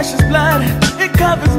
precious blood, it covers.